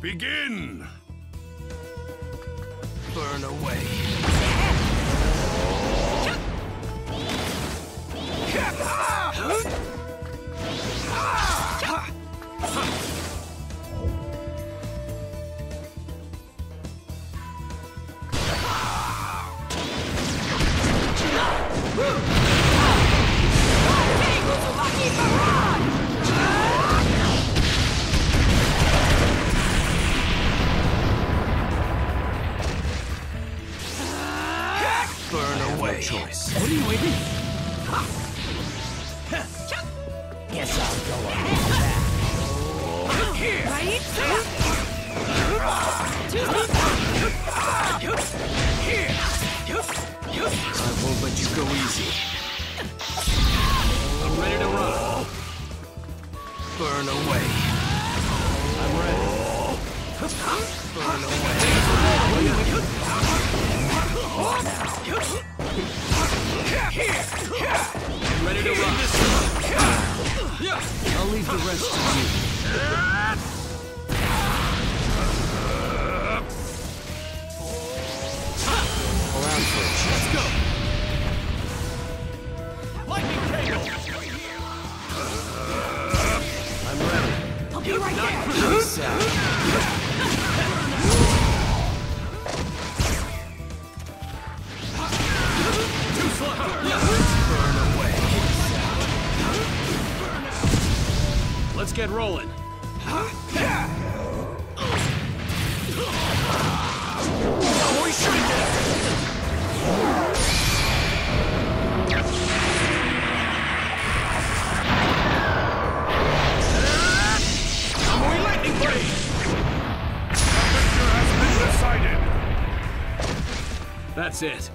Begin! Burn away. Burn choice. What are you waiting? Guess I'll go ahead. I won't let you go easy. I'm ready to run. Burn away. I'm ready. Burn ready to run. I'll leave the rest to you. Around first. Let's go. Lightning I'm ready. I'll be right there. Peace out. Let's get rolling. decided! That's it.